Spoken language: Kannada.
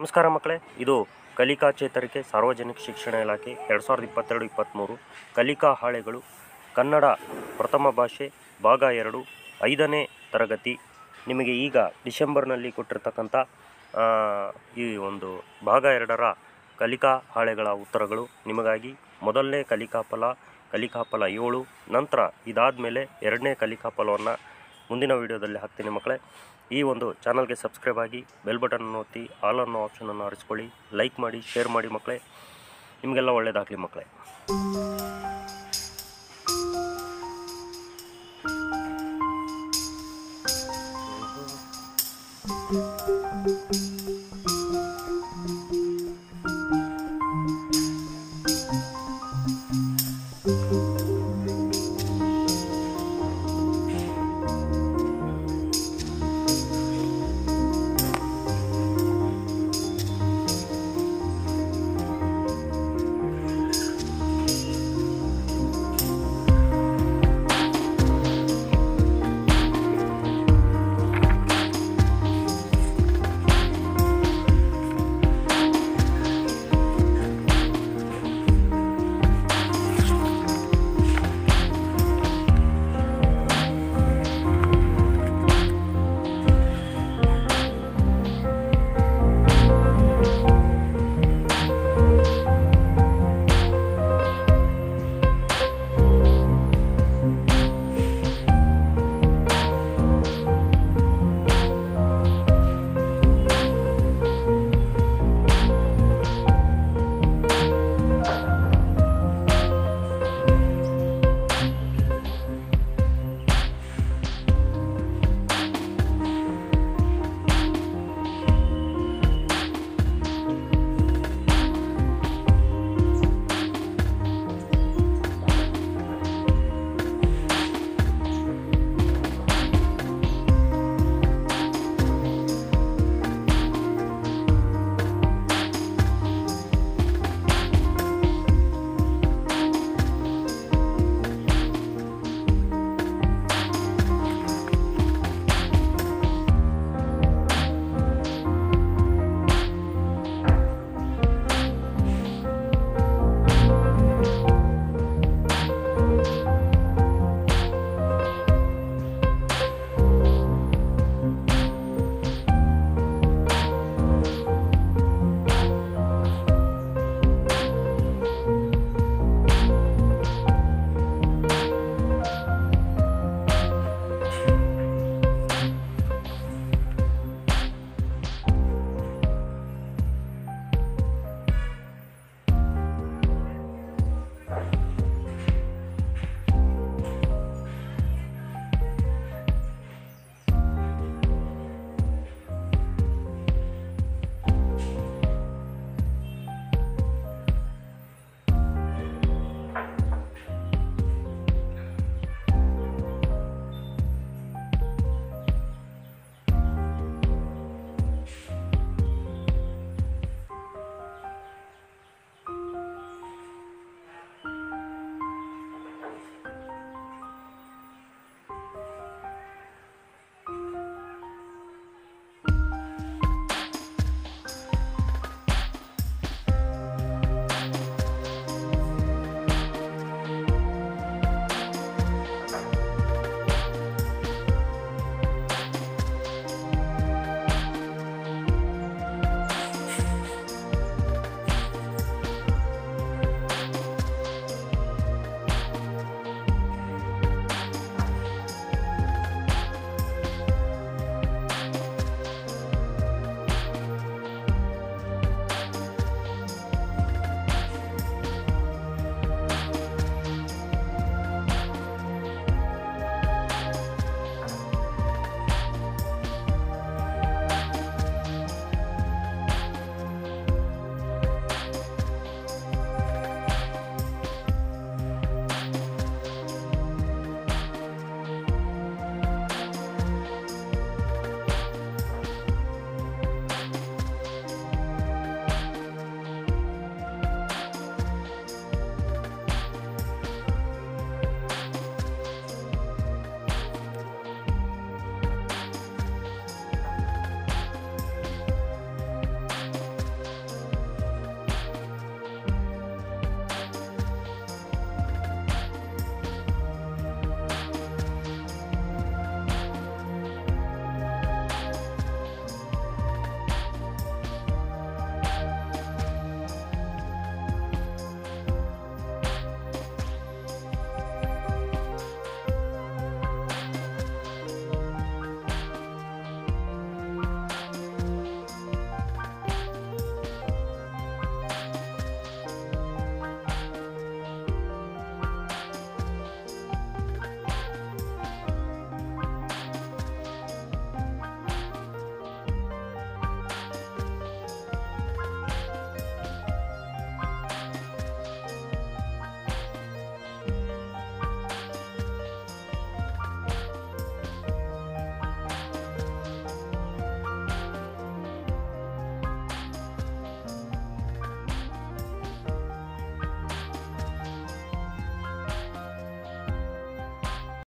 ನಮಸ್ಕಾರ ಮಕ್ಕಳೇ, ಇದು ಕಲಿಕಾ ಚೇತರಿಕೆ ಸಾರ್ವಜನಿಕ ಶಿಕ್ಷಣ ಇಲಾಖೆ ಎರಡು ಸಾವಿರದ ಇಪ್ಪತ್ತೆರಡು ಇಪ್ಪತ್ತ್ಮೂರು ಕಲಿಕಾ ಹಾಳೆಗಳು, ಕನ್ನಡ ಪ್ರಥಮ ಭಾಷೆ, ಭಾಗ ಎರಡು, ಐದನೇ ತರಗತಿ. ನಿಮಗೆ ಈಗ ಡಿಸೆಂಬರ್ನಲ್ಲಿ ಕೊಟ್ಟಿರ್ತಕ್ಕಂಥ ಈ ಒಂದು ಭಾಗ ಎರಡರ ಕಲಿಕಾ ಹಾಳೆಗಳ ಉತ್ತರಗಳು ನಿಮಗಾಗಿ. ಮೊದಲನೇ ಕಲಿಕಾ ಫಲ, ಕಲಿಕಾ ಏಳು, ನಂತರ ಇದಾದ ಮೇಲೆ ಎರಡನೇ ಕಲಿಕಾ ಫಲವನ್ನು ಮುಂದಿನ ವಿಡಿಯೋದಲ್ಲಿ ಹಾಕ್ತೀನಿ ಮಕ್ಕಳೇ. ಈ ಒಂದು ಚಾನಲ್ಗೆ ಸಬ್ಸ್ಕ್ರೈಬ್ ಆಗಿ ಬೆಲ್ ಬಟನ್ ಒತ್ತಿ ಆಲ್ ಅನ್ನೋ ಆಪ್ಷನನ್ನು ಆರಿಸ್ಕೊಳ್ಳಿ ಲೈಕ್ ಮಾಡಿ ಶೇರ್ ಮಾಡಿ ಮಕ್ಕಳೇ ನಿಮಗೆಲ್ಲ ಒಳ್ಳೆಯದಾಗಲಿ ಮಕ್ಕಳೇ